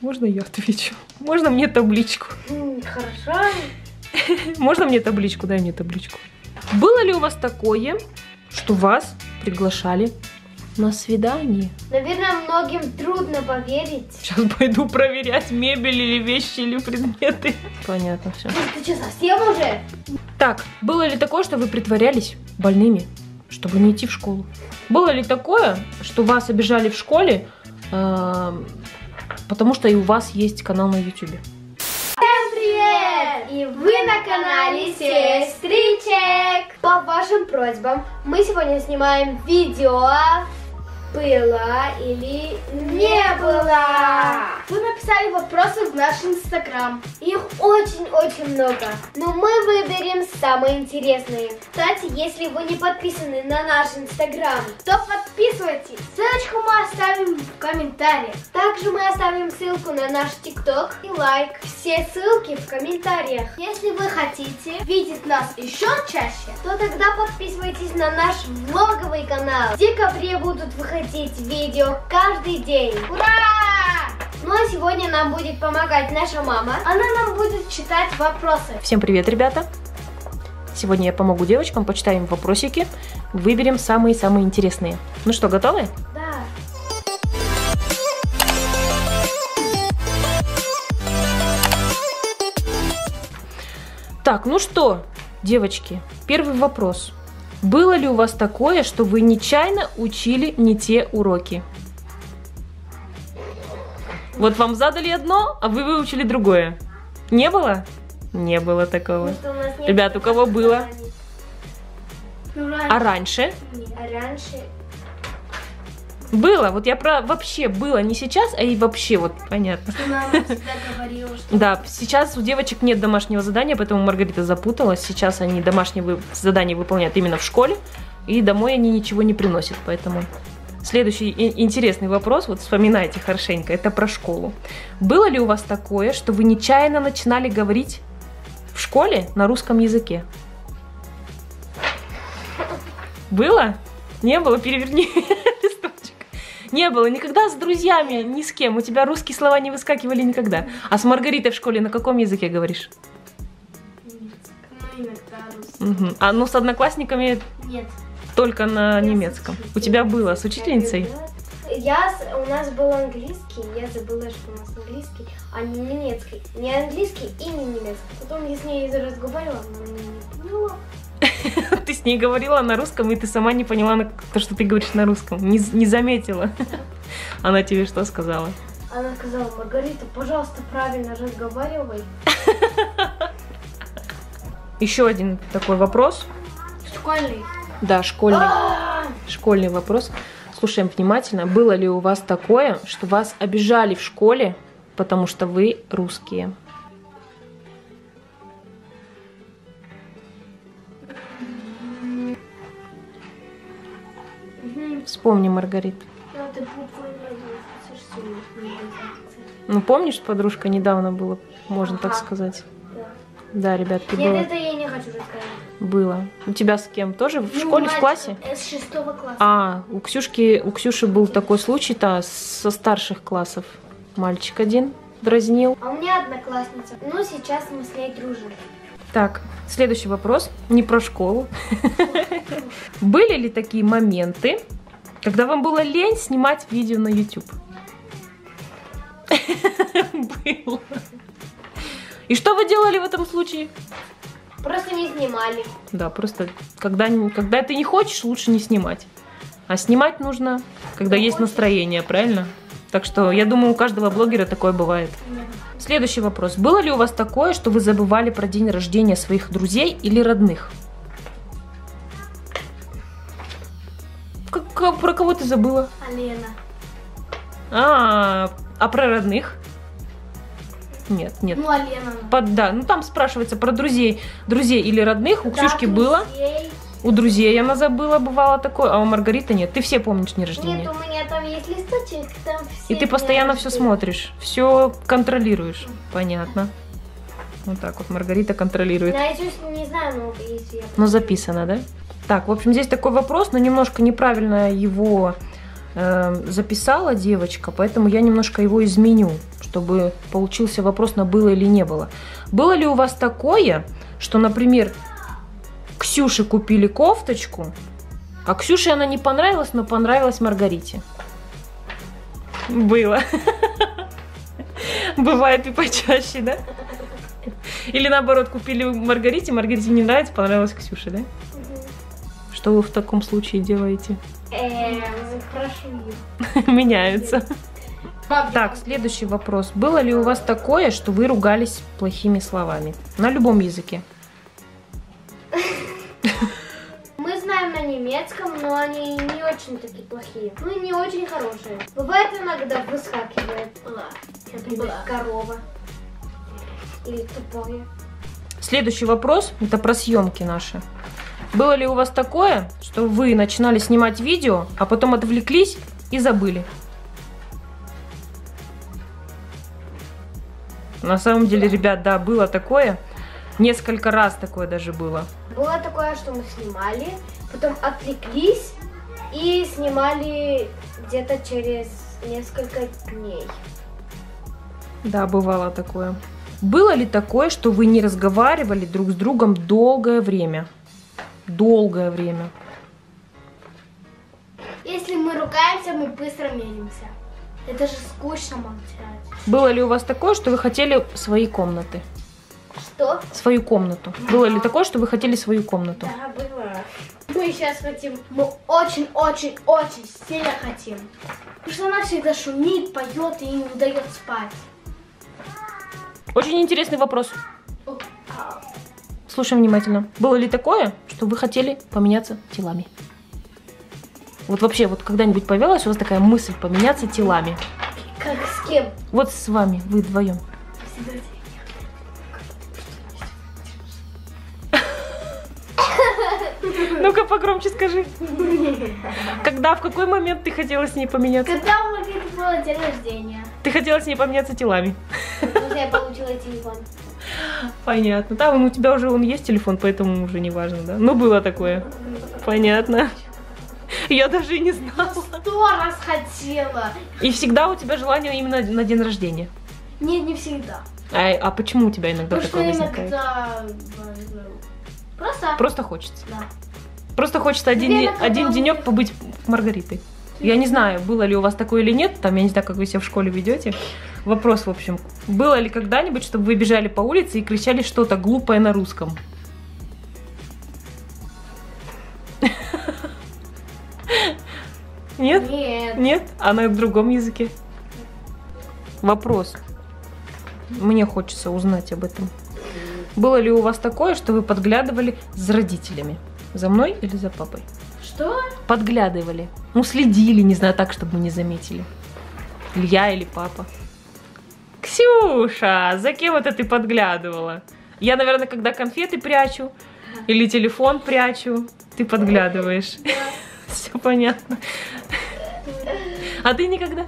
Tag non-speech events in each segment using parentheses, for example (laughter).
Можно я отвечу? Можно мне табличку? Хорошо. (laughs) Можно мне табличку? Дай мне табличку. Было ли у вас такое, что вас приглашали на свидание? Наверное, многим трудно поверить. Сейчас пойду проверять мебель или вещи или предметы. Понятно все. Ты что, совсем уже? Так, было ли такое, что вы притворялись больными, чтобы не идти в школу? Было ли такое, что вас обижали в школе, э, потому что и у вас есть канал на YouTube? Всем привет! И вы на канале Сестричек! По вашим просьбам мы сегодня снимаем видео было или не было. Вы написали вопросы в наш инстаграм. Их очень-очень много. Но мы выберем самые интересные. Кстати, если вы не подписаны на наш инстаграм, то подписывайтесь. Ссылочку мы оставим в комментариях. Также мы оставим ссылку на наш тикток и лайк. Все ссылки в комментариях. Если вы хотите видеть нас еще чаще, то тогда подписывайтесь на наш влоговый канал. В декабре будут выходить видео каждый день. Ура! Ну а сегодня нам будет помогать наша мама. Она нам будет читать вопросы. Всем привет, ребята! Сегодня я помогу девочкам, почитаем вопросики, выберем самые-самые интересные. Ну что, готовы? Да. Так, ну что, девочки, первый вопрос. Было ли у вас такое, что вы нечаянно учили не те уроки? Вот вам задали одно, а вы выучили другое. Не было? Не было такого. Потому что у нас нет Ребят, у кого было? Ну, А раньше? А раньше... Было. Вот я про вообще было не сейчас, а и вообще вот понятно. Мама всегда говорила, что... Да, сейчас у девочек нет домашнего задания, поэтому Маргарита запуталась. Сейчас они домашние вы- задания выполняют именно в школе, и домой они ничего не приносят, поэтому... Следующий интересный вопрос, вот вспоминайте хорошенько, это про школу. Было ли у вас такое, что вы нечаянно начинали говорить в школе на русском языке? Было? Не было? Переверни. (laughs) Не было никогда с друзьями, ни с кем. У тебя русские слова не выскакивали никогда. А с Маргаритой в школе на каком языке говоришь? Ну. Мгм. А ну с одноклассниками Нет. только на Я немецком. У тебя было с учительницей? Я, у нас был английский, я забыла, что у нас английский, а не немецкий. Не английский и не немецкий. Потом я с ней разговаривала, она меня не поняла. (laughs) Ней говорила на русском, и ты сама не поняла на- то, что ты говоришь на русском. Не, не заметила. (laughs) Она тебе что сказала? Она сказала, Маргарита, пожалуйста, правильно разговаривай. (laughs) Еще один такой вопрос. Школьный. Да, школьный. А, Школьный вопрос. Слушаем внимательно. Было ли у вас такое, что вас обижали в школе, потому что вы русские? Вспомни, Маргарит. Ну, помнишь, подружка недавно было, можно так Ага. сказать? Да. Да, ребятки, Нет, было. это я не хочу рассказать. Было. У тебя с кем? Тоже в Ну, школе, в классе? С шестого класса. А, у Ксюшки, у Ксюши был такой случай-то со старших классов. Мальчик один дразнил. А у меня одноклассница. Ну, сейчас мы с ней дружим. Так, следующий вопрос. Не про школу. (laughs) Были ли такие моменты, когда вам было лень снимать видео на YouTube? Было. И что вы делали в этом случае? Просто не снимали. Да, просто когда, когда ты не хочешь, лучше не снимать. А снимать нужно, когда Ну, есть хочешь. настроение, правильно? Так что я думаю, у каждого блогера такое бывает. Следующий вопрос. Было ли у вас такое, что вы забывали про день рождения своих друзей или родных? Как- про кого ты забыла? Алена. А, а про родных? Нет, нет. Ну, Алена. Под- да, ну там спрашивается про друзей. Друзей или родных. У Да, Ксюшки было. друзей. У друзей она забыла, бывало такое, а у Маргариты нет. Ты все помнишь день рождения. Нет, у меня там есть листочек, там все И ты дни постоянно все смотришь, все контролируешь. Понятно. Вот так вот Маргарита контролирует. Наизусть не знаю, но я... Но записано, да? Так, в общем, здесь такой вопрос, но немножко неправильно его э, записала девочка, поэтому я немножко его изменю, чтобы получился вопрос на было или не было. Было ли у вас такое, что, например, Ксюше купили кофточку, а Ксюше она не понравилась, но понравилась Маргарите? Было. Бывает и почаще, да? Или наоборот, купили Маргарите, Маргарите не нравится, понравилась Ксюше, да? Что вы в таком случае делаете? Эм, прошу. (laughs) Меняются. Так, следующий вопрос. Было ли у вас такое, что вы ругались плохими словами? На любом языке. Мы знаем на немецком, но они не очень такие плохие. Ну, не очень хорошие. Бывает иногда выскакивает. Например, корова. Или тупое. Следующий вопрос, это про съемки наши. Было ли у вас такое, что вы начинали снимать видео, а потом отвлеклись и забыли? На самом деле, ребят, да, было такое. Несколько раз такое даже было. Было такое, что мы снимали, потом отвлеклись и снимали где-то через несколько дней. Да, бывало такое. Было ли такое, что вы не разговаривали друг с другом долгое время? Долгое время. Если мы ругаемся, мы быстро миримся. Это же скучно молчать. Было ли у вас такое, что вы хотели свои комнаты? Что? Свою комнату. Было ли такое, что вы хотели свою комнату? Да, было. Мы сейчас хотим, мы очень-очень-очень сильно хотим. Потому что она всегда шумит, поет и не дает спать. Очень интересный вопрос. Слушаем внимательно. Было ли такое, что вы хотели поменяться телами? Вот вообще, вот когда-нибудь появилась у вас такая мысль поменяться телами? Как с кем? Вот с вами, вы вдвоем. Ну-ка погромче скажи. Когда, в какой момент ты хотела с ней поменяться? Когда у Маргариты было день рождения. Ты хотела с ней поменяться телами. Потому что я получила телефон. Понятно. Вон у тебя уже он есть телефон, поэтому уже не важно, да? Ну, было такое. Понятно. Я даже и не знала. Сто раз хотела. И всегда у тебя желание именно на день рождения. Нет, не всегда. А, а почему у тебя иногда Потому что такое возникает? иногда... э, Просто... Просто хочется. Да. Просто хочется один, Тебе де- иногда один денек побыть Маргаритой. Я не знаю, было ли у вас такое или нет, там, я не знаю, как вы себя в школе ведете. Вопрос, в общем, было ли когда-нибудь, чтобы вы бежали по улице и кричали что-то глупое на русском? (laughs) Нет? Нет. Нет? А на другом языке? Вопрос. Мне хочется узнать об этом. Было ли у вас такое, что вы подглядывали за родителями? За мной или за папой? Что? Подглядывали. Ну, следили, не знаю, так, чтобы мы не заметили. Или я, или папа. Ксюша, за кем это ты подглядывала? Я, наверное, когда конфеты прячу или телефон прячу, ты подглядываешь. Все понятно. А ты никогда?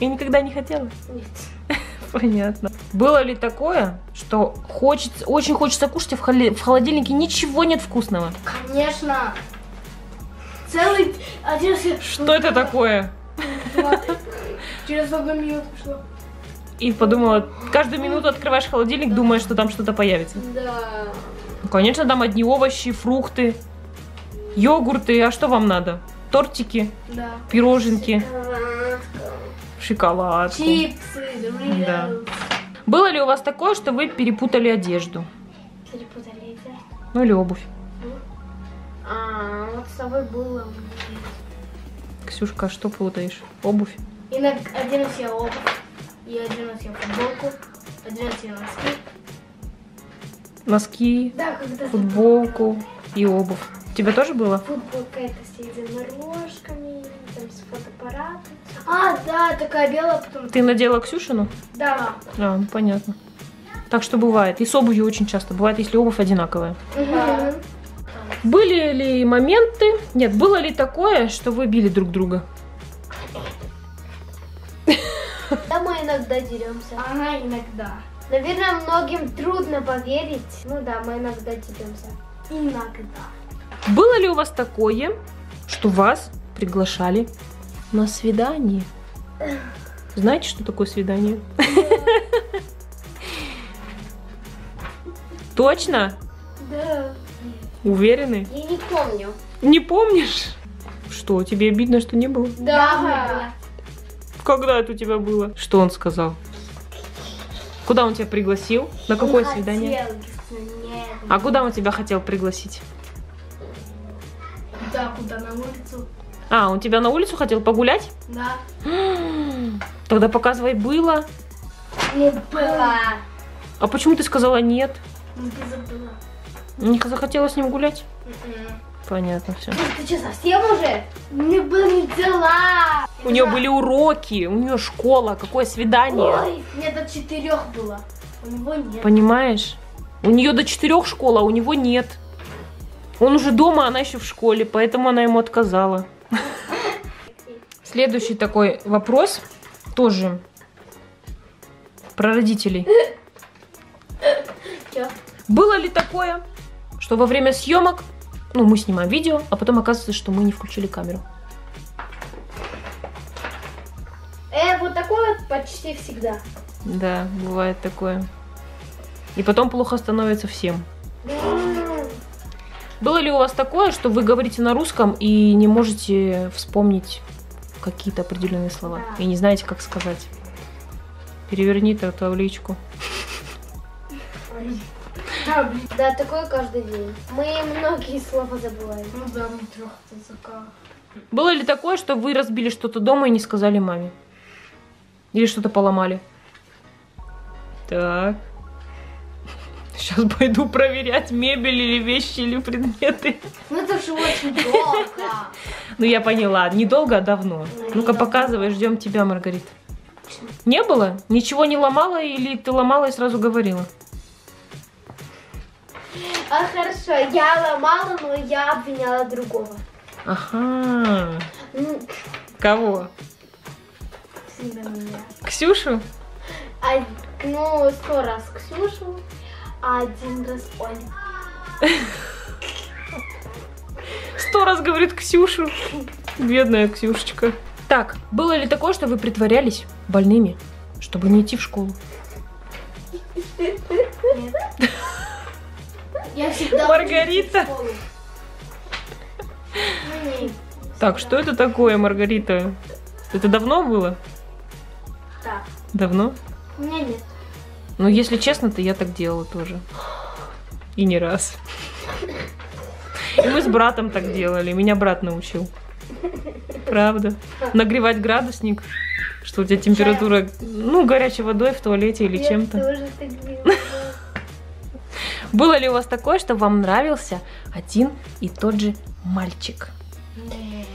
И никогда не хотела? Нет. Понятно. Было ли такое, что хочется, очень хочется кушать, а в холодильнике ничего нет вкусного? Конечно. Целый один Что это такое? Через одну минуту пришло. И подумала, каждую минуту открываешь холодильник, думаешь, что там что-то появится. Да. Ну, конечно, там одни овощи, фрукты, йогурты. А что вам надо? Тортики, Да. пироженки, шоколад. Чипсы, Да. Было ли у вас такое, что вы перепутали одежду? Перепутали эти. Ну или обувь? А, вот с тобой было. Ксюшка, а что путаешь? Обувь? Иногда один я обувь, и один раз я футболку, раз я носки. Носки, Да, когда футболку и обувь. Тебя тоже было? Футболка это с единорожками, там с фотоаппаратом. А, да, такая белая, потом... Ты надела Ксюшину? Да. А, ну, понятно. Так что бывает. И с обувью очень часто. Бывает, если обувь одинаковая. Мгм. Были ли моменты... Нет, было ли такое, что вы били друг друга? Иногда деремся. Ага, иногда. Наверное, многим трудно поверить. Ну да, мы иногда деремся. Иногда. Было ли у вас такое, что вас приглашали На свидание. Знаете, что такое свидание? Точно? Да. Уверены? Я не помню. Не помнишь? Что, тебе обидно, что не было? Да. Когда это у тебя было? Что он сказал? Куда он тебя пригласил? На какое Он свидание? хотел. А куда он тебя хотел пригласить? Да, куда на улицу? А, он тебя на улицу хотел погулять? Да. (gasps) Тогда показывай было. Не было. А почему ты сказала нет? Ну ты забыла. Не захотела с ним гулять? М-м. Понятно все. Ты что, совсем уже? Мне были дела. У нее были уроки, у нее школа, какое свидание. Ой, Мне до четырех было. У него нет. Понимаешь? У нее до четырех школа, а у него нет. Он уже дома, она еще в школе, поэтому она ему отказала. Следующий такой вопрос тоже про родителей. Было ли такое, что во время съемок, ну, мы снимаем видео, а потом оказывается, что мы не включили камеру? Э, вот такое почти всегда. Да, бывает такое. И потом плохо становится всем. Было ли у вас такое, что вы говорите на русском и не можете вспомнить какие-то определенные слова? Да. И не знаете, как сказать? Переверни эту табличку. Да, блин. Да, такое каждый день. Мы многие слова забываем. Ну да, на трех языках. Было ли такое, что вы разбили что-то дома и не сказали маме? Или что-то поломали? Так. Сейчас пойду проверять мебель или вещи или предметы. Ну это же очень долго. Ну я поняла, недолго, а давно. Ну-ка показывай, ждем тебя, Маргарита. Не было? Ничего не ломала или ты ломала и сразу говорила? А хорошо, я ломала, но я обвиняла другого. Ага. Кого? Ксюшу? а- ну, сто раз Ксюшу, а один раз Олю. Сто раз говорит Ксюшу. Бедная Ксюшечка. Так, было ли такое, что вы притворялись больными, чтобы не идти в школу? Я всегда Маргарита. Ну, Так, что это такое, Маргарита? Это давно было? так. Давно? У меня нет. Ну, если честно, то я так делала тоже. И не раз. И мы с братом так делали. Меня брат научил. Правда. Нагревать градусник, что у тебя температура, ну, горячей водой в туалете или чем-то. Было ли у вас такое, что вам нравился один и тот же мальчик? Нет.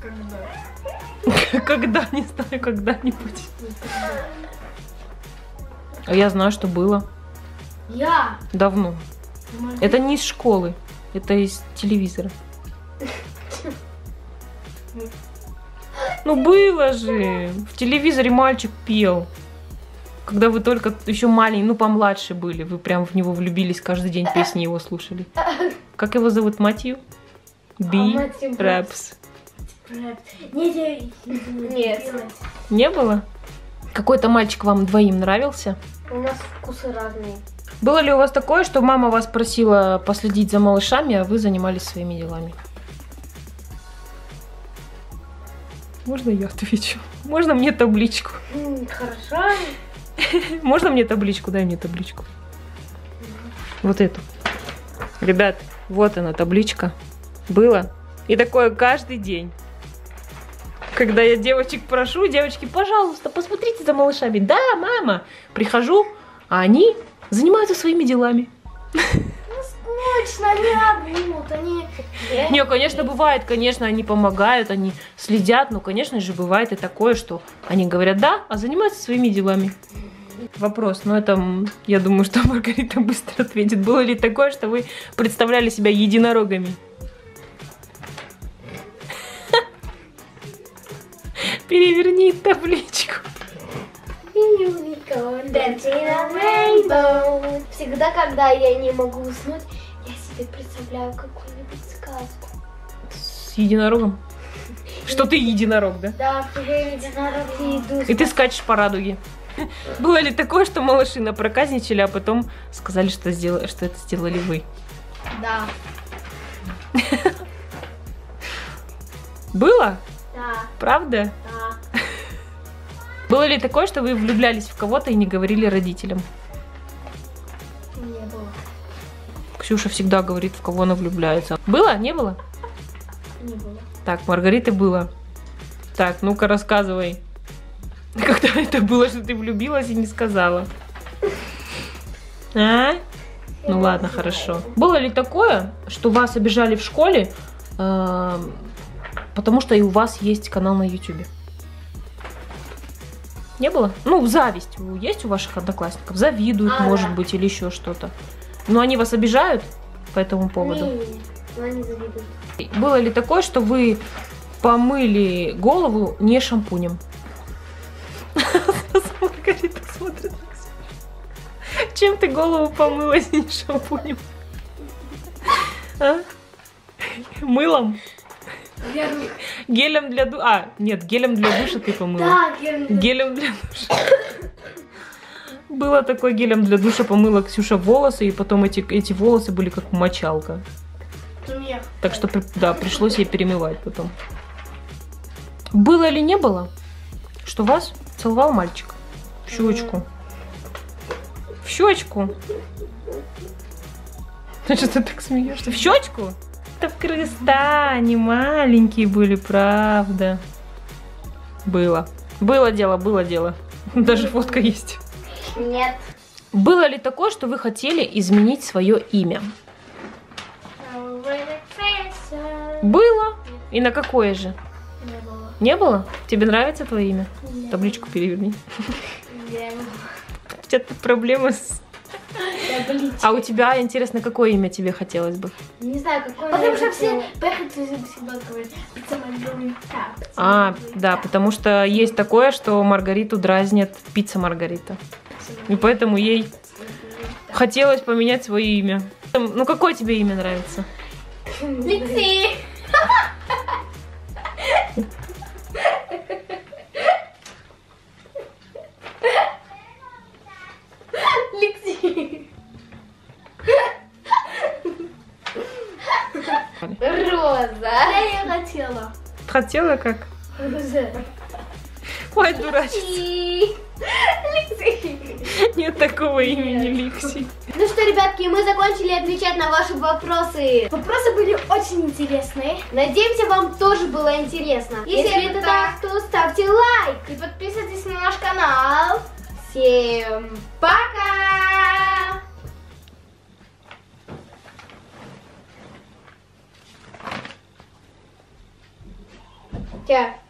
Когда? Когда, (laughs) не знаю, когда-нибудь. А я знаю, что было. Я. Давно. Это не из школы, это из телевизора. (laughs) Ну было же. В телевизоре мальчик пел. Когда вы только еще маленький, ну помладше были, вы прям в него влюбились, каждый день (laughs) песни его слушали. (laughs) Как его зовут? Матью? Би Матью Рэпс. Нет, Нет. Не было? Какой-то мальчик вам двоим нравился? У нас вкусы разные. Было ли у вас такое, что мама вас просила последить за малышами, а вы занимались своими делами? Можно я отвечу? Можно мне табличку? Хорошо. (laughs) Можно мне табличку? Дай мне табличку. Вот эту. Ребят, вот она табличка. Было. И такое каждый день. Когда я девочек прошу, девочки, пожалуйста, посмотрите за малышами. Да, мама. Прихожу, а они занимаются своими делами. (laughs) Скучно, они обнимут, они... Не, конечно, бывает, конечно, они помогают, они следят, но, конечно же, бывает и такое, что они говорят да, а занимаются своими делами. Вопрос, но это, м, я думаю, что (laughs) Маргарита быстро ответит. Было ли такое, что вы представляли себя единорогами? (laughs) Переверни табличку. Всегда, когда я не могу уснуть, себе представляю какую-нибудь сказку. С единорогом? Что ты единорог, да? Да, я единорог не иду. И ты скачешь по радуге. Было ли такое, что малыши напроказничали, а потом сказали, что, сделали, что это сделали вы? Да. Было? Да. Правда? Да. Было ли такое, что вы влюблялись в кого-то и не говорили родителям? Ксюша всегда говорит, в кого она влюбляется. Было? Не было? Не было. Так, Маргариты было. Так, ну-ка рассказывай. (laughs) Когда это было, что ты влюбилась и не сказала? А? Ну ладно, хорошо. Было ли такое, что вас обижали в школе, э, потому что и у вас есть канал на YouTube? Не было? Ну, зависть есть у ваших одноклассников? Завидуют, А, может да. быть, или еще что-то. Но они вас обижают по этому поводу? Не, они завидуют. Было ли такое, что вы помыли голову не шампунем? Маргарита смотрит. Чем ты голову помыла, не шампунем? А? Мылом? Я рук. Гелем для душа? А, нет, гелем для душа ты помыла. Да, я Гелем для душа. Было такое гелем для душа помыла Ксюша волосы, и потом эти, эти волосы были как мочалка. Так что, да, пришлось ей перемывать потом. Было или не было, что вас целовал мальчик в щечку? В щечку? Что ты так смеешься? В щечку? Это в Кыргызстане маленькие были, правда. Было. Было дело, было дело. Даже фотка есть. Нет. Было ли такое, что вы хотели изменить свое имя? Было. И на какое же? Не было. Не было? Тебе нравится твое имя? Не Табличку переверни. Не было. У тебя тут проблемы с... А у тебя, интересно, какое имя тебе хотелось бы? Не знаю, какой Потому что хотела. Поехать всегда говорят, пицца Маргарита. А, да, потому что есть такое, что Маргариту дразнят пицца Маргарита. И поэтому ей хотелось поменять свое имя. Ну, какое тебе имя нравится? Ликси. Ликси. Роза. Я хотела. Хотела как? Ой, дурачка. Нет такого имени Ликси. Ну что, ребятки, мы закончили отвечать на ваши вопросы. Вопросы были очень интересные. Надеемся, вам тоже было интересно. Если, Если это так, то ставьте лайк. И подписывайтесь на наш канал. Всем пока! Ciao.